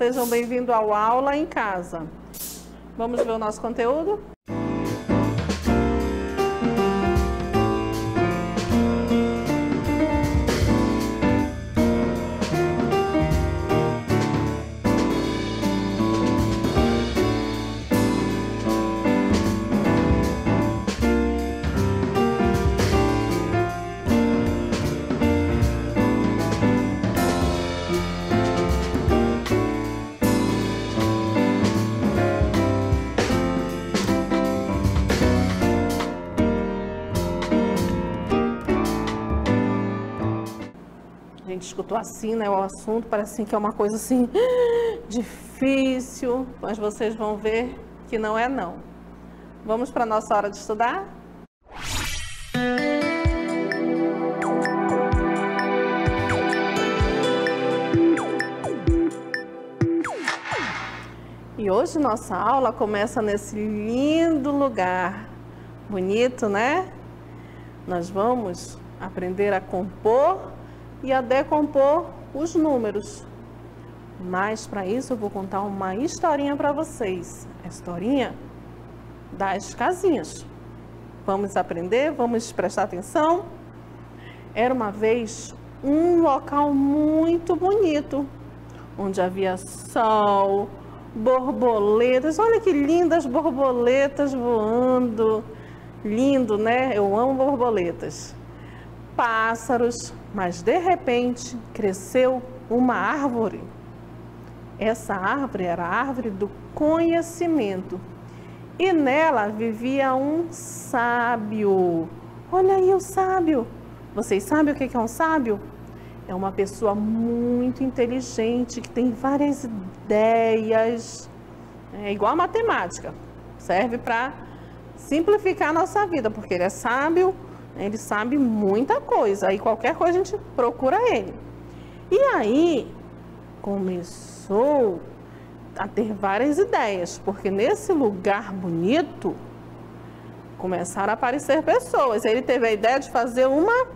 Sejam bem-vindos ao Aula em Casa. Vamos ver o nosso conteúdo? Gente escutou assim, né, o assunto, parece assim que é uma coisa assim difícil, mas vocês vão ver que não é não. Vamos para a nossa hora de estudar? E hoje nossa aula começa nesse lindo lugar. Bonito, né? Nós vamos aprender a compor e a decompor os números. Mas para isso eu vou contar uma historinha para vocês. A historinha das casinhas. Vamos aprender? Vamos prestar atenção? Era uma vez um local muito bonito, onde havia sol, borboletas. Olha que lindas borboletas voando. Lindo, né? Eu amo borboletas. Pássaros, mas de repente cresceu uma árvore. Essa árvore era a árvore do conhecimento. E nela vivia um sábio. Olha aí o sábio. Vocês sabem o que é um sábio? É uma pessoa muito inteligente, que tem várias ideias. É igual a matemática. Serve para simplificar a nossa vida, porque ele é sábio, ele sabe muita coisa. Aí qualquer coisa a gente procura ele. E aí começou a ter várias ideias, porque nesse lugar bonito começaram a aparecer pessoas. Ele teve a ideia de fazer uma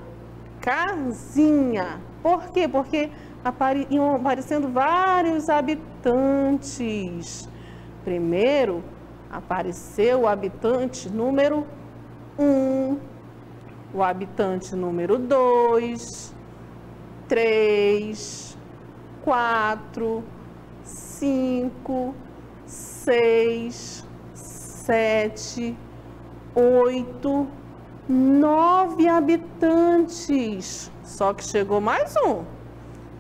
casinha. Por quê? Porque apare... iam aparecendo vários habitantes. Primeiro apareceu o habitante número um, o habitante número 2, 3, 4, 5, 6, 7, 8, 9 habitantes. Só que chegou mais um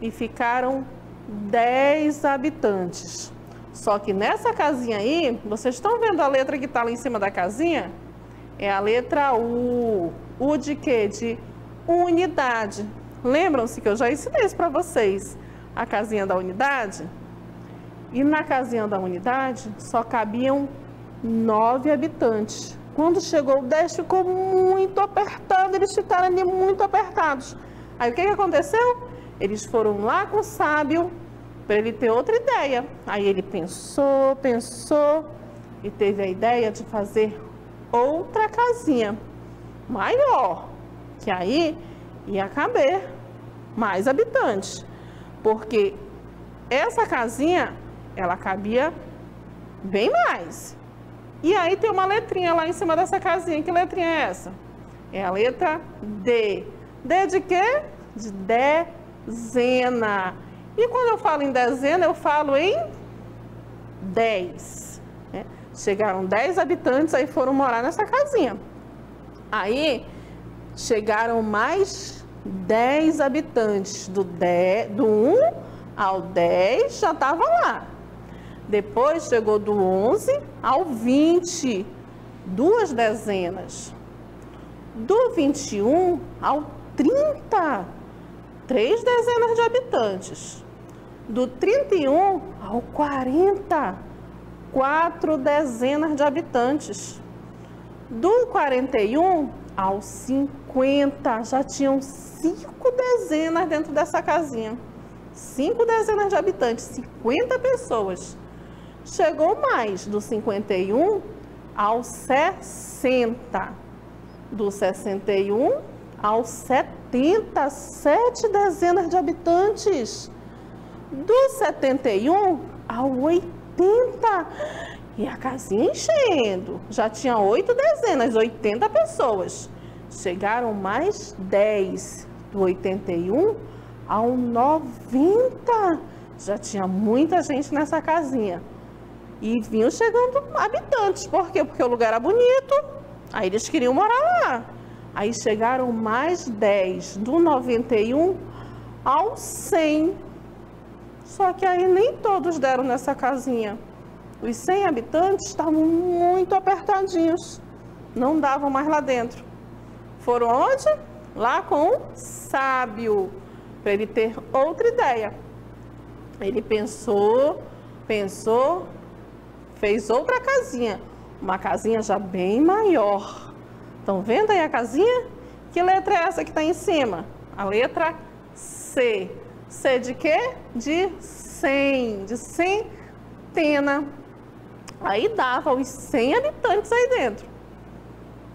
e ficaram 10 habitantes. Só que nessa casinha aí, vocês estão vendo a letra que está lá em cima da casinha? É a letra U. U de quê? De unidade. Lembram-se que eu já ensinei isso para vocês. A casinha da unidade? E na casinha da unidade só cabiam nove habitantes. Quando chegou o 10, ficou muito apertado, eles ficaram ali muito apertados. Aí o que, que aconteceu? Eles foram lá com o sábio para ele ter outra ideia. Aí ele pensou, pensou e teve a ideia de fazer outra casinha maior, que aí ia caber mais habitantes, porque essa casinha ela cabia bem mais. E aí tem uma letrinha lá em cima dessa casinha. Que letrinha é essa? É a letra D. D de quê? De dezena. E quando eu falo em dezena, eu falo em 10. Né? Chegaram 10 habitantes, aí foram morar nessa casinha. Aí chegaram mais 10 habitantes, do, 10, do 1 ao 10 já estava lá. Depois chegou do 11 ao 20, duas dezenas. Do 21 ao 30, três dezenas de habitantes. Do 31 ao 40, quatro dezenas de habitantes. Do 41 ao 50, já tinham cinco dezenas dentro dessa casinha. Cinco dezenas de habitantes, 50 pessoas. Chegou mais, do 51 ao 60. Do 61 ao 70, sete dezenas de habitantes. Do 71 ao 80. E a casinha enchendo. Já tinha oito dezenas, 80 pessoas. Chegaram mais 10 do 81 ao 90. Já tinha muita gente nessa casinha. E vinham chegando habitantes. Por quê? Porque o lugar era bonito. Aí eles queriam morar lá. Aí chegaram mais 10 do 91 ao 100. Só que aí nem todos deram nessa casinha. Os 100 habitantes estavam muito apertadinhos. Não davam mais lá dentro. Foram onde? Lá com o sábio, para ele ter outra ideia. Ele pensou, pensou, fez outra casinha. Uma casinha já bem maior. Estão vendo aí a casinha? Que letra é essa que está em cima? A letra C. C de quê? De 100, de centena. Aí dava os 100 habitantes aí dentro.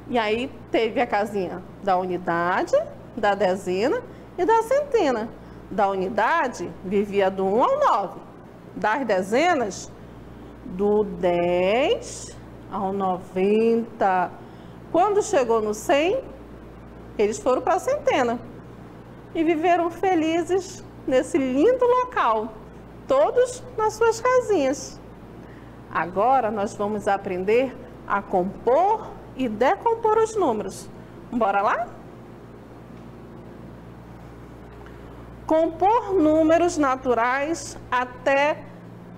E aí teve a casinha da unidade, da dezena e da centena. Da unidade vivia do 1 ao 9. Das dezenas, do 10 ao 90. Quando chegou no 100, eles foram para a centena e viveram felizes nesse lindo local, todos nas suas casinhas. Agora nós vamos aprender a compor e decompor os números. Bora lá? Compor números naturais até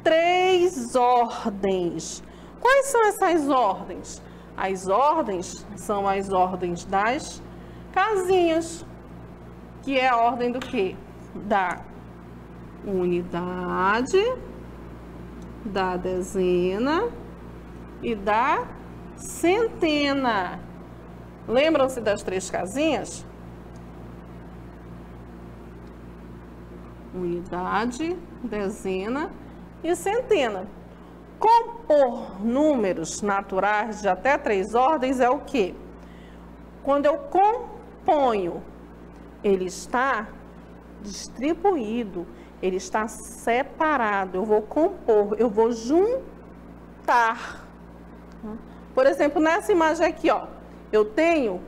três ordens. Quais são essas ordens? As ordens são as ordens das casinhas, que é a ordem do que? Da unidade, da dezena e da centena. Lembram-se das três casinhas? Unidade, dezena e centena. Compor números naturais de até três ordens é o que? Quando eu componho, ele está distribuído, ele está separado. Eu vou compor, eu vou juntar. Por exemplo, nessa imagem aqui, ó, eu tenho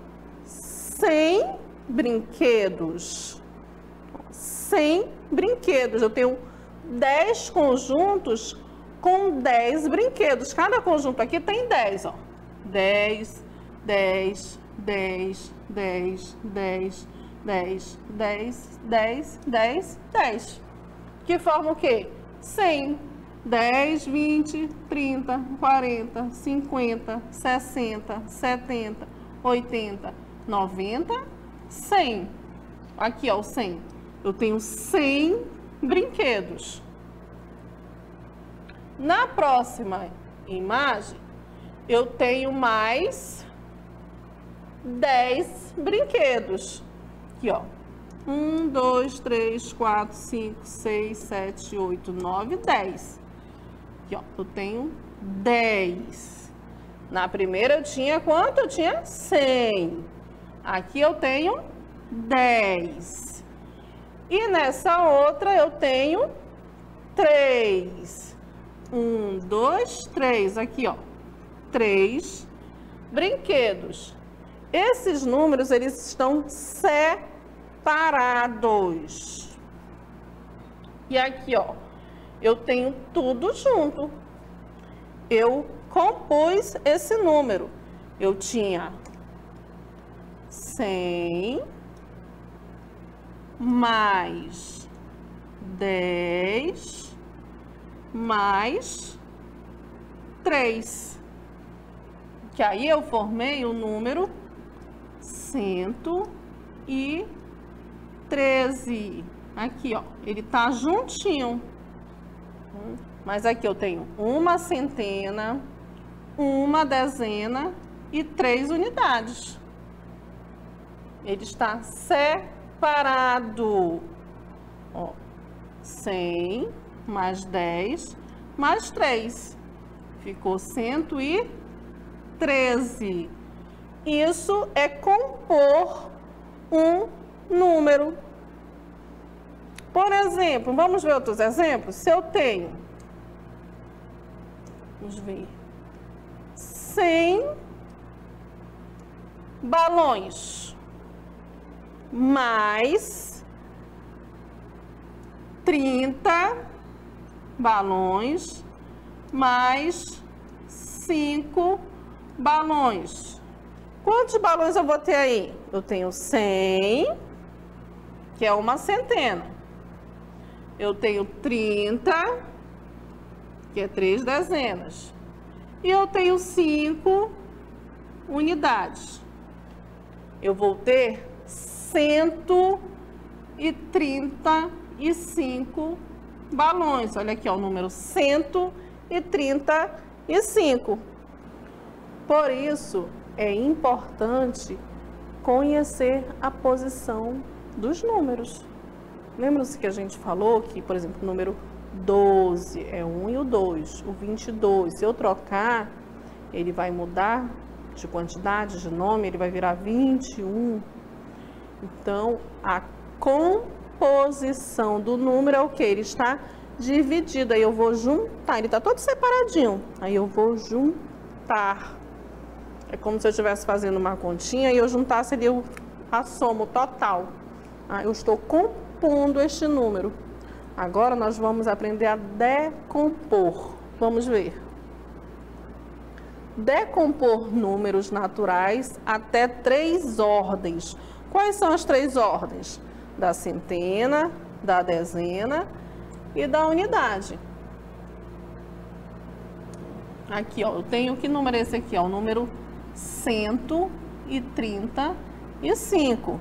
100 brinquedos. 100 brinquedos. Eu tenho 10 conjuntos com 10 brinquedos. Cada conjunto aqui tem 10, ó. 10, 10, 10, 10, 10, 10, 10, 10, 10, 10. Que forma o quê? 100. 10, 20, 30, 40, 50, 60, 70, 80, 90, 100. Aqui, ó, o 100. Eu tenho 100 brinquedos. Na próxima imagem, eu tenho mais 10 brinquedos. Aqui, ó. 1, 2, 3, 4, 5, 6, 7, 8, 9, 10. Aqui, ó. Eu tenho 10. Na primeira eu tinha quanto? Eu tinha 100. Aqui eu tenho 10. E nessa outra eu tenho 3 um, dois, três. Aqui, ó. Três brinquedos. Esses números, eles estão separados. E aqui, ó, eu tenho tudo junto. Eu compus esse número. Eu tinha 100 mais 10 mais 3. Que aí eu formei o número 113. Aqui, ó, ele tá juntinho. Mas aqui eu tenho uma centena, uma dezena e três unidades. Ele está separado. Ó, 100 mais 10, mais 3. Ficou 113. Isso é compor um número. Por exemplo, vamos ver outros exemplos? Se eu tenho, vamos ver, 100 balões mais 30 balões mais 5 balões. Quantos balões eu vou ter aí? Eu tenho 100, que é uma centena. Eu tenho 30, que é três dezenas. E eu tenho 5 unidades. Eu vou ter 135 balões. Olha aqui, ó, o número 135. Por isso, é importante conhecer a posição dos números. Lembra-se que a gente falou que, por exemplo, o número 12 é 1 e o 2, o 22, se eu trocar, ele vai mudar de quantidade, de nome, ele vai virar 21. Então, a composição do número é o que? Ele está dividido, aí eu vou juntar, ele está todo separadinho, aí eu vou juntar. É como se eu estivesse fazendo uma continha e eu juntasse ali a soma, total. Ah, eu estou compondo este número. Agora nós vamos aprender a decompor. Vamos ver. Decompor números naturais até três ordens. Quais são as três ordens? Da centena, da dezena e da unidade. Aqui, ó, eu tenho que número é esse aqui, ó, o número 135.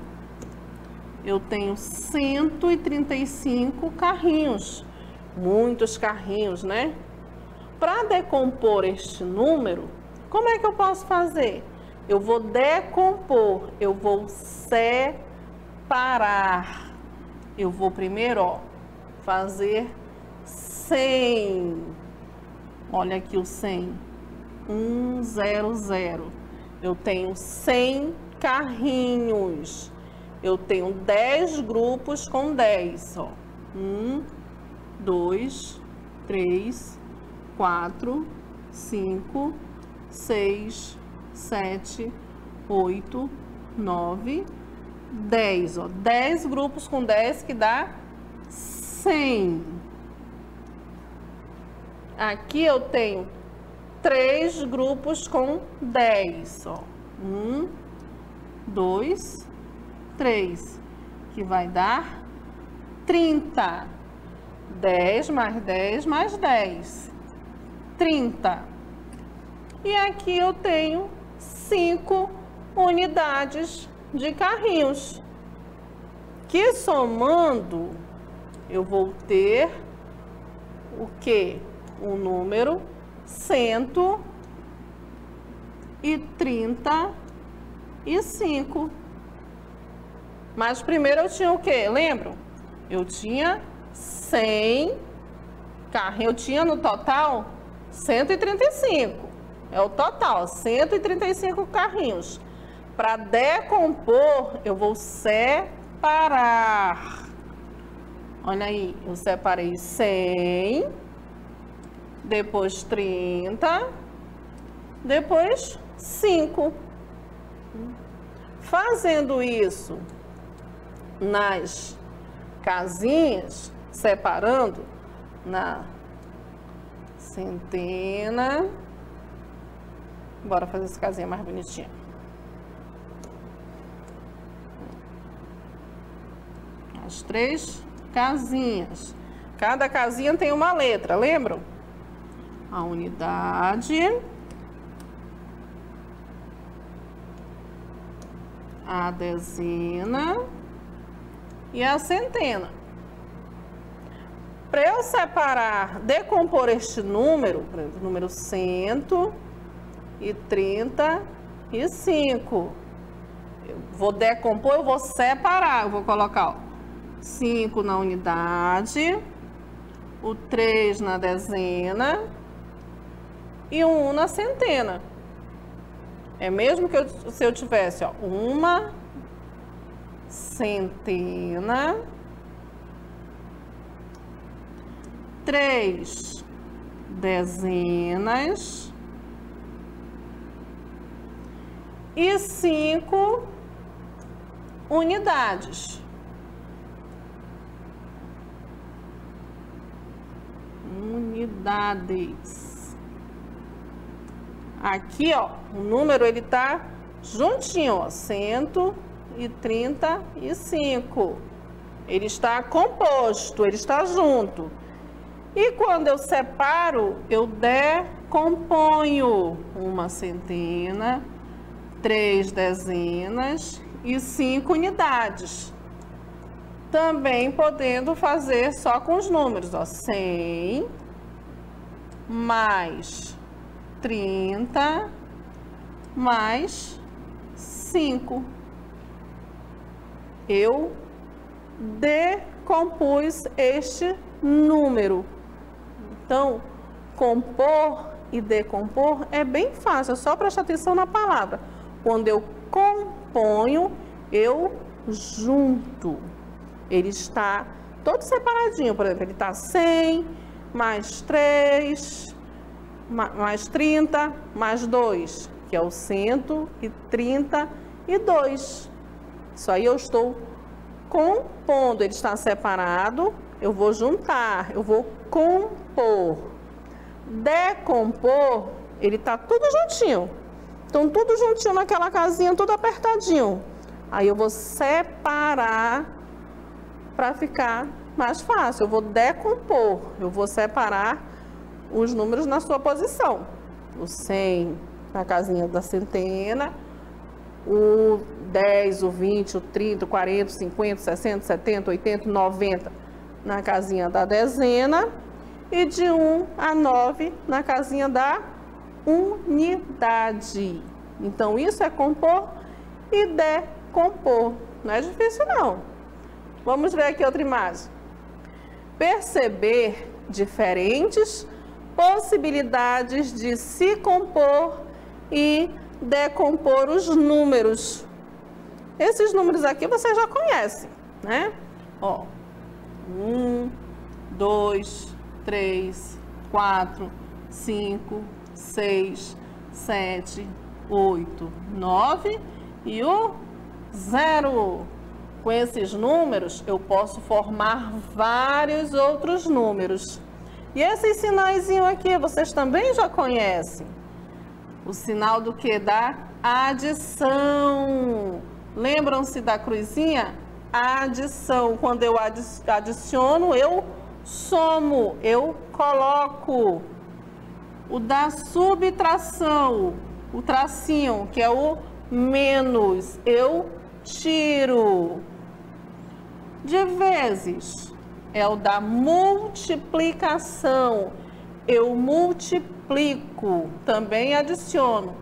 Eu tenho 135 carrinhos, muitos carrinhos, né? Para decompor este número, como é que eu posso fazer? Eu vou decompor, eu vou separar. Eu vou primeiro, ó, fazer 100. Olha aqui o 100. 100 eu tenho 100 carrinhos. Eu tenho 10 grupos com 10, ó. 1, 2, 3, 4, 5, 6, 7, 8, 9, 10, ó. 10 grupos com 10 que dá 100. Aqui eu tenho três grupos com 10, ó. Um, dois, 3, que vai dar 30. 10 mais 10 mais 10, 30. E aqui eu tenho 5 unidades de carrinhos, que somando eu vou ter o que? O número 135. Mas primeiro eu tinha o quê? Lembram? Eu tinha cem carrinhos. Eu tinha no total 135. É o total, 135 carrinhos. Para decompor, eu vou separar. Olha aí, eu separei 100 depois 30, depois 5. Fazendo isso nas casinhas, separando na centena. Bora fazer essa casinha mais bonitinha. As três casinhas. Cada casinha tem uma letra, lembram? a unidade, a dezena e a centena. Para eu separar, decompor este número, por exemplo, número 135, eu vou decompor, eu vou separar, eu vou colocar 5 na unidade, o 3 na dezena e um 1 na centena. É mesmo que eu, se eu tivesse ó, uma centena três dezenas e cinco unidades. Unidades. Aqui, ó, o número ele tá juntinho, ó, 135. Ele está composto, ele está junto. E quando eu separo, eu decomponho uma centena, três dezenas e cinco unidades. Também podendo fazer só com os números, ó, 100 mais 30 mais 5. Eu decompus este número. Então, compor e decompor é bem fácil, é só prestar atenção na palavra. Quando eu componho, eu junto. Ele está todo separadinho, por exemplo, ele está 100, mais 3, mais 30, mais 2, que é o 132. Isso aí eu estou compondo, ele está separado, eu vou juntar, eu vou compor. Decompor, ele está tudo juntinho. Então, tudo juntinho naquela casinha, tudo apertadinho. Aí eu vou separar para ficar mais fácil. Eu vou decompor, eu vou separar os números na sua posição. O 100 na casinha da centena, o 10, o 20, o 30, o 40, o 50, 60, 70, 80, 90 na casinha da dezena e de 1 a 9 na casinha da unidade. Então, isso é compor e decompor. Não é difícil, não. Vamos ver aqui outra imagem. Perceber diferentes possibilidades de se compor e decompor os números. Esses números aqui você já conhece, né? Ó, um, dois, três, quatro, cinco, seis, sete, oito, nove e o zero. Com esses números, eu posso formar vários outros números. E esse sinaizinho aqui, vocês também já conhecem. O sinal do que? Da adição. Lembram-se da cruzinha? Adição. Quando eu adiciono, eu somo, eu coloco. O da subtração, o tracinho, que é o menos, eu tiro. De vezes, é o da multiplicação. Eu multiplico, também adiciono.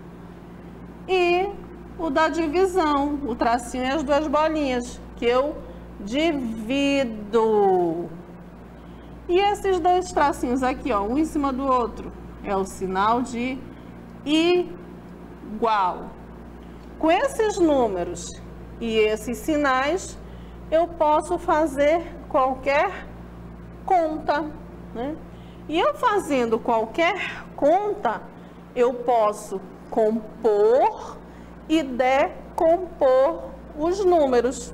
E o da divisão, o tracinho e as duas bolinhas, que eu divido. E esses dois tracinhos aqui, ó, um em cima do outro, é o sinal de igual. Com esses números e esses sinais, eu posso fazer qualquer conta, né? E eu fazendo qualquer conta, eu posso compor e decompor os números.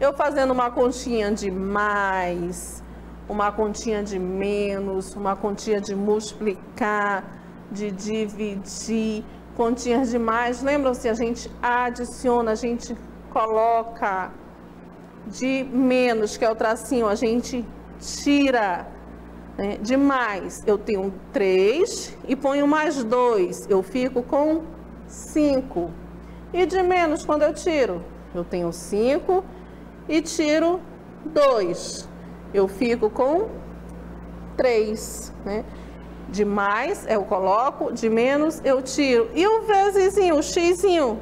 Eu fazendo uma continha de mais, uma continha de menos, uma continha de multiplicar, de dividir, continhas de mais. Lembram-se, a gente adiciona, a gente coloca de menos, que é o tracinho, a gente tira né? de mais. Eu tenho 3 e ponho mais 2, eu fico com 5. E de menos, quando eu tiro? Eu tenho 5 e tiro 2. Eu fico com 3, né? De mais eu coloco, de menos eu tiro. E o vezesinho, o xzinho,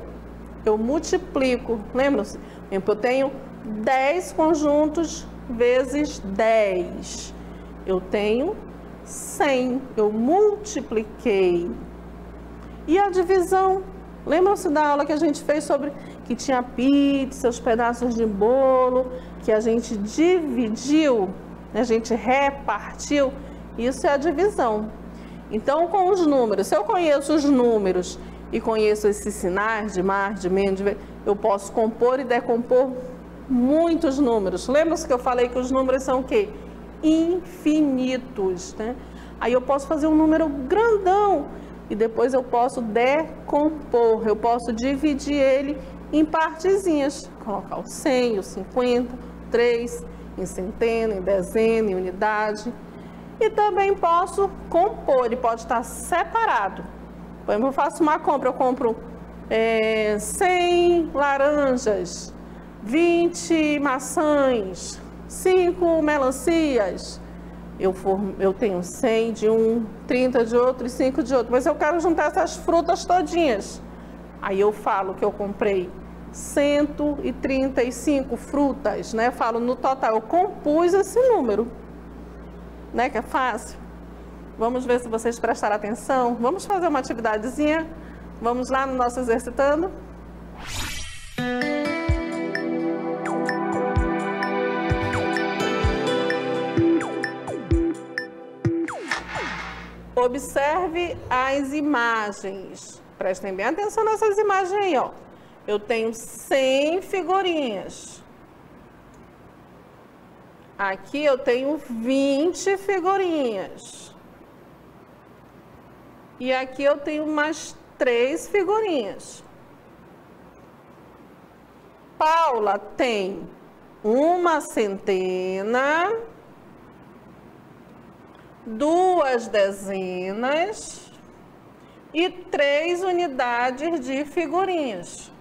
eu multiplico. Lembram-se? Eu tenho 10 conjuntos vezes 10. Eu tenho 100. Eu multipliquei. E a divisão? Lembram-se da aula que a gente fez sobre que tinha pizza, os pedaços de bolo, que a gente dividiu, a gente repartiu, isso é a divisão. Então, com os números, se eu conheço os números e conheço esses sinais de mais, de menos, de... eu posso compor e decompor muitos números. Lembra que eu falei que os números são o quê? Infinitos, né? Aí eu posso fazer um número grandão e depois eu posso decompor, eu posso dividir ele em partezinhas, colocar o 100, o 50, 3, em centena, em dezena, em unidade. E também posso compor, ele pode estar separado. Por exemplo, eu faço uma compra, eu compro é, 100 laranjas, 20 maçãs, 5 melancias. Eu, for, eu tenho 100 de um, 30 de outro e 5 de outro. Mas eu quero juntar essas frutas todinhas. Aí eu falo que eu comprei 135 frutas, né? Falo no total, eu compus esse número, né? Que é fácil. Vamos ver se vocês prestaram atenção. Vamos fazer uma atividadezinha. Vamos lá no nosso exercitando. Observe as imagens. Prestem bem atenção nessas imagens aí, ó. Eu tenho 100 figurinhas. Aqui eu tenho 20 figurinhas. E aqui eu tenho mais três figurinhas. Paula tem uma centena duas dezenas e três unidades de figurinhas.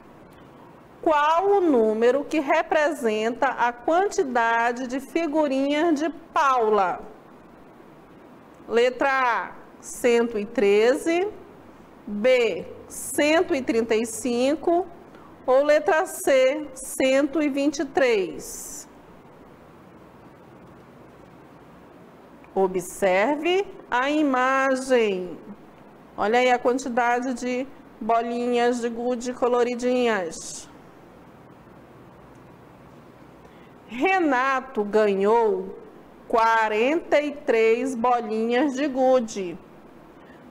Qual o número que representa a quantidade de figurinhas de Paula? Letra A, 113, B, 135 ou letra C, 123? Observe a imagem. Olha aí a quantidade de bolinhas de gude coloridinhas. Renato ganhou 43 bolinhas de gude.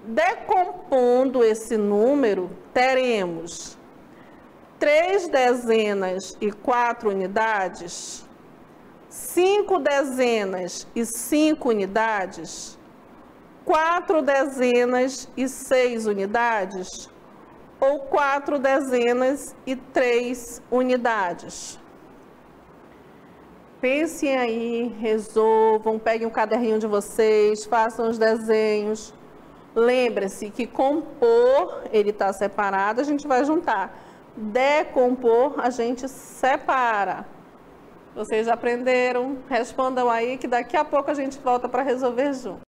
Decompondo esse número, teremos três dezenas e quatro unidades cinco dezenas e cinco unidades, quatro dezenas e seis unidades, ou quatro dezenas e três unidades. Pensem aí, resolvam, peguem o caderninho de vocês, façam os desenhos. Lembre-se que compor, ele está separado, a gente vai juntar. Decompor, a gente separa. Vocês aprenderam? Respondam aí que daqui a pouco a gente volta para resolver junto.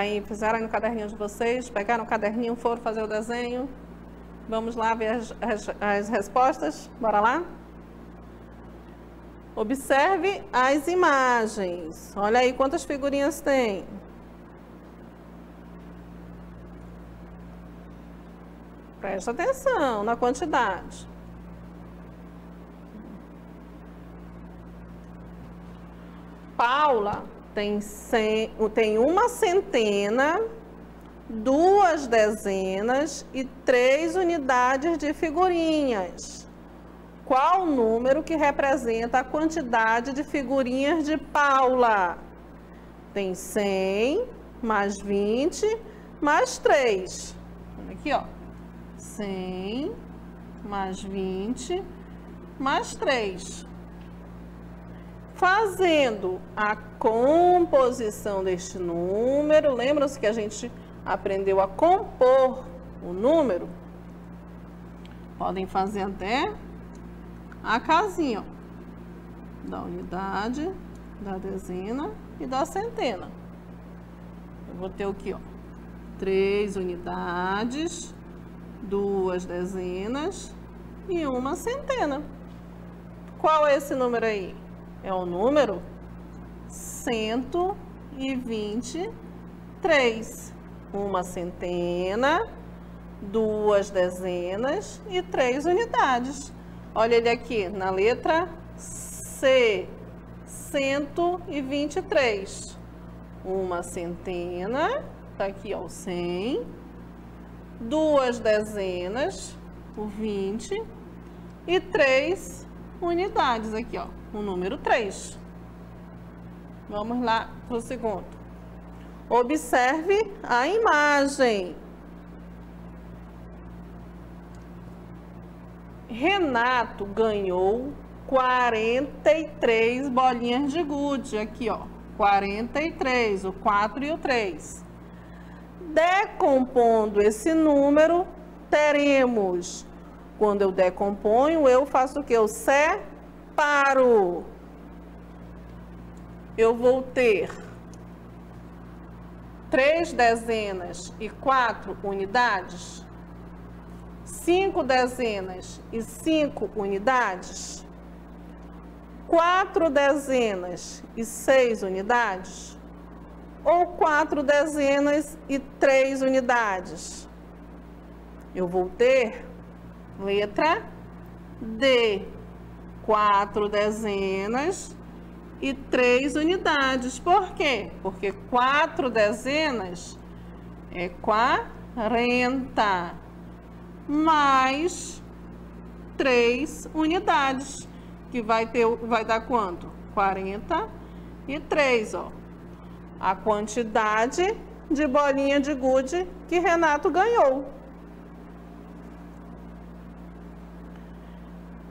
Aí, fizeram aí no caderninho de vocês? Pegaram o caderninho, foram fazer o desenho? Vamos lá ver as, as, as respostas? Bora lá? Observe as imagens. Olha aí quantas figurinhas tem. Presta atenção na quantidade. Paula tem, cem, tem uma centena, duas dezenas e três unidades de figurinhas. Qual o número que representa a quantidade de figurinhas de Paula? Tem 100, mais 20, mais 3. Aqui, ó. 100, mais 20, mais 3. Fazendo a composição deste número, lembram-se que a gente aprendeu a compor o número? Podem fazer até a casinha, ó, da unidade, da dezena e da centena. Eu vou ter aqui, ó, três unidades, duas dezenas e uma centena. Qual é esse número aí? É o número 123. Uma centena, duas dezenas e três unidades. Olha ele aqui na letra C, 123. Uma centena, tá aqui ó, o 100. Duas dezenas, o 20. E três unidades aqui, ó o número 3. Vamos lá para o segundo. Observe a imagem. Renato ganhou 43 bolinhas de gude. Aqui, ó. 43, o 4 e o 3. Decompondo esse número, teremos, quando eu decomponho, eu faço o que? Eu separo separo, eu vou ter três dezenas e quatro unidades, cinco dezenas e cinco unidades, quatro dezenas e seis unidades, ou quatro dezenas e três unidades. Eu vou ter letra D quatro dezenas e três unidades. Por quê? Porque quatro dezenas é 40 mais três unidades, que vai ter vai dar quanto? 43, ó. A quantidade de bolinha de gude que Renato ganhou.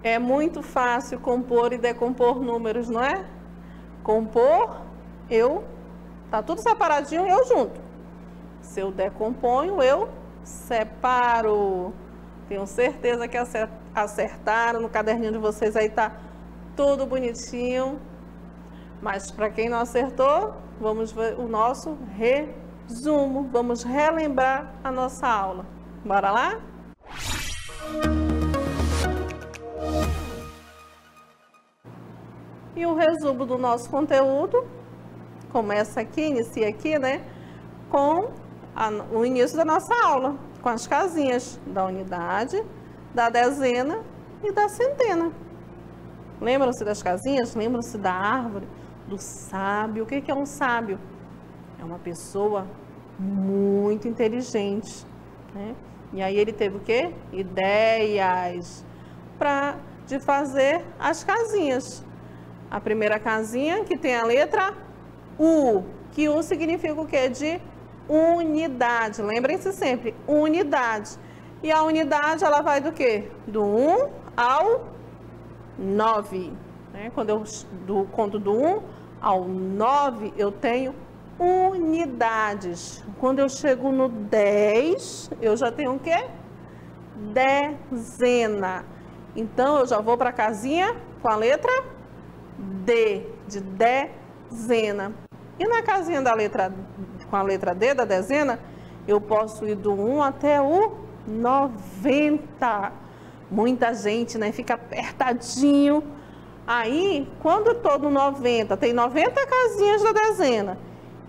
É muito fácil compor e decompor números, não é? Compor, eu, tá tudo separadinho eu junto. Se eu decomponho, eu separo. Tenho certeza que acertaram. No caderninho de vocês aí tá tudo bonitinho. Mas para quem não acertou, vamos ver o nosso resumo. Vamos relembrar a nossa aula. Bora lá? E o resumo do nosso conteúdo começa aqui, inicia aqui, né? Com a, o início da nossa aula, com as casinhas da unidade, da dezena e da centena. Lembram-se das casinhas? Lembram-se da árvore? Do sábio? O que é um sábio? É uma pessoa muito inteligente, né? E aí ele teve o quê? Ideias para de fazer as casinhas. A primeira casinha que tem a letra U, que U significa o quê? De unidade. Lembrem-se sempre, unidade. E a unidade, ela vai do quê? Do 1 ao 9. Né? Quando eu do, conto do 1 ao 9, eu tenho unidades. Quando eu chego no 10, eu já tenho o quê? Dezena. Então, eu já vou para a casinha com a letra D, de dezena. E na casinha da letra com a letra D da dezena, eu posso ir do 1 até o 90. Muita gente, né? Fica apertadinho. Aí, quando todo 90, tem 90 casinhas da dezena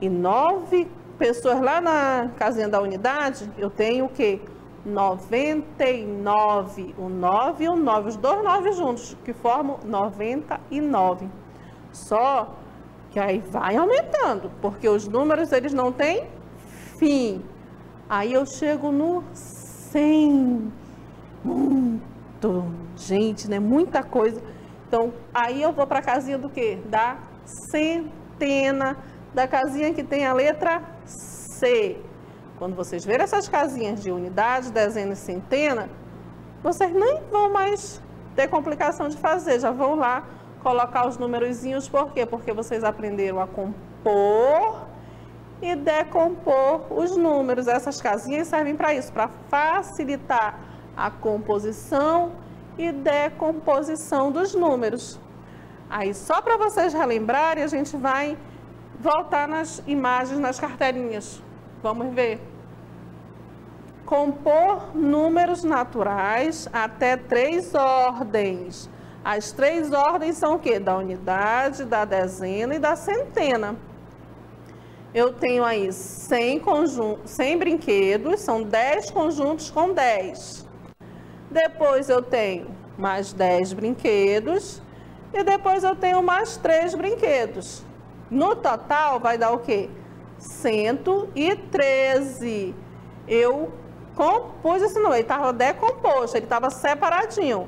e 9 pessoas lá na casinha da unidade, eu tenho o quê? 99. O 9 e o 9, os dois 9 juntos, que formam 99. Só que aí vai aumentando, porque os números eles não têm fim. Aí eu chego no 100. Muito, gente, né? Muita coisa. Então, aí eu vou para a casinha do quê? Da centena, da casinha que tem a letra C. Quando vocês verem essas casinhas de unidade, dezena e centena, vocês nem vão mais ter complicação de fazer, já vão lá colocar os numerozinhos, por quê? Porque vocês aprenderam a compor e decompor os números. Essas casinhas servem para isso, para facilitar a composição e decomposição dos números. Aí, só para vocês relembrarem, a gente vai voltar nas imagens, nas carteirinhas. Vamos ver. Compor números naturais até três ordens. As três ordens são o quê? Da unidade, da dezena e da centena. Eu tenho aí 100, 100 brinquedos, são 10 conjuntos com 10. Depois eu tenho mais 10 brinquedos. E depois eu tenho mais 3 brinquedos. No total vai dar o quê? 113. Eu compus esse número, ele estava decomposto, ele estava separadinho.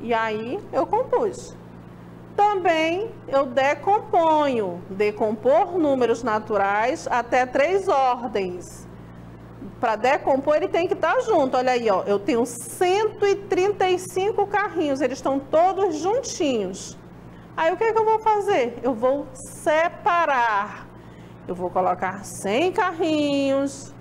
E aí eu compus. Também eu decomponho, decompor números naturais até três ordens. Para decompor, ele tem que estar tá junto. Olha aí, ó, eu tenho 135 carrinhos, eles estão todos juntinhos. Aí o que, é que eu vou fazer? Eu vou separar. Eu vou colocar 100 carrinhos,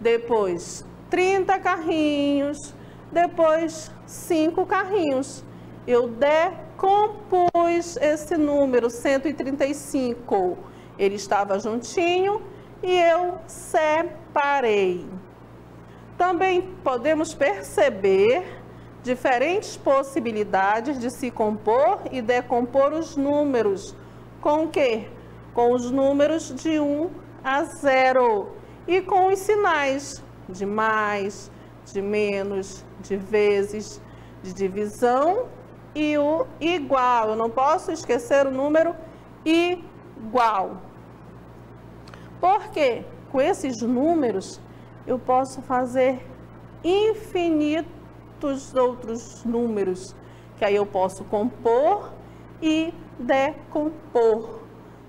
depois 30 carrinhos, depois 5 carrinhos. Eu decompus esse número 135. Ele estava juntinho e eu separei. Também podemos perceber diferentes possibilidades de se compor e decompor os números. Com o quê? Com os números de 1 a 0 e com os sinais de mais, de menos, de vezes, de divisão e o igual. Eu não posso esquecer o número igual. Porque com esses números eu posso fazer infinitos outros números, que aí eu posso compor e decompor.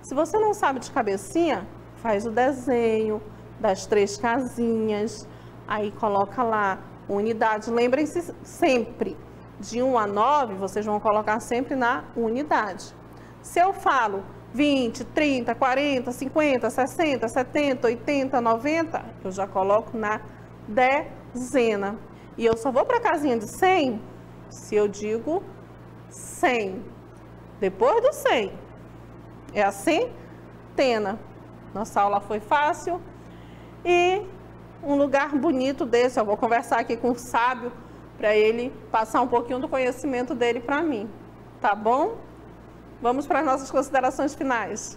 Se você não sabe de cabecinha, faz o desenho das três casinhas, aí coloca lá unidade. Lembrem-se sempre, de 1 a 9, vocês vão colocar sempre na unidade. Se eu falo 20, 30, 40, 50, 60, 70, 80, 90, eu já coloco na dezena. E eu só vou para a casinha de 100 se eu digo 100. Depois do 100, é a centena. Nossa aula foi fácil. E um lugar bonito desse, eu vou conversar aqui com o sábio para ele passar um pouquinho do conhecimento dele para mim. Tá bom? Vamos para as nossas considerações finais.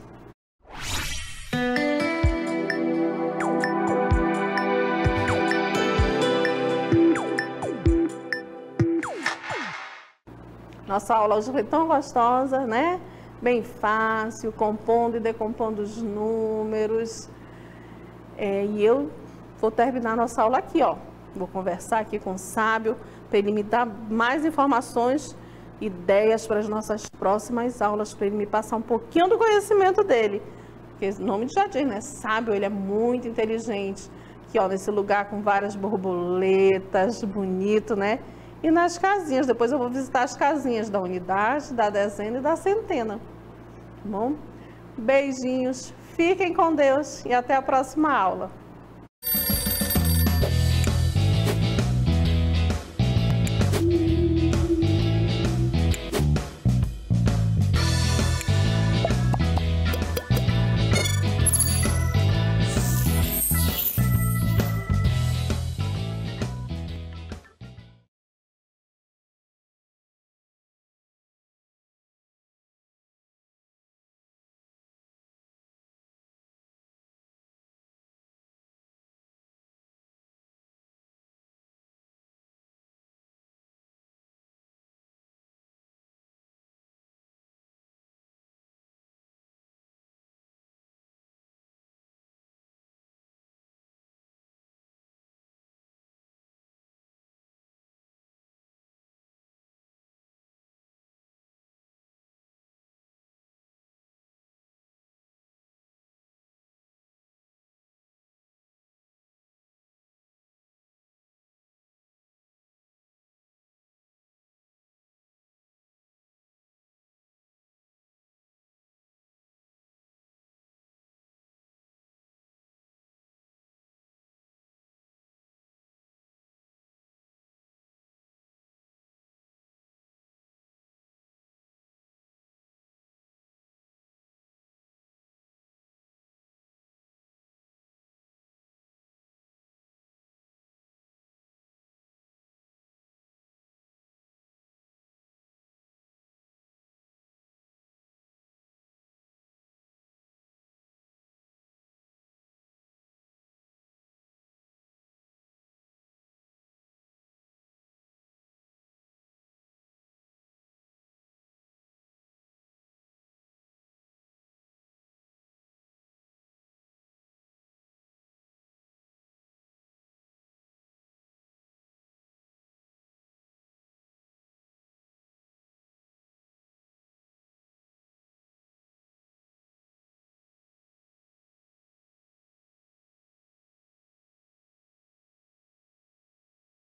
Nossa aula hoje foi tão gostosa, né? Bem fácil, compondo e decompondo os números. É, e eu vou terminar nossa aula aqui, ó. Vou conversar aqui com o sábio para ele me dar mais informações ideias para as nossas próximas aulas, para ele me passar um pouquinho do conhecimento dele. Porque o nome já diz, né? Sábio, ele é muito inteligente. Aqui, ó, nesse lugar com várias borboletas, bonito, né? E nas casinhas, depois eu vou visitar as casinhas da unidade, da dezena e da centena. Tá bom? Beijinhos, fiquem com Deus e até a próxima aula.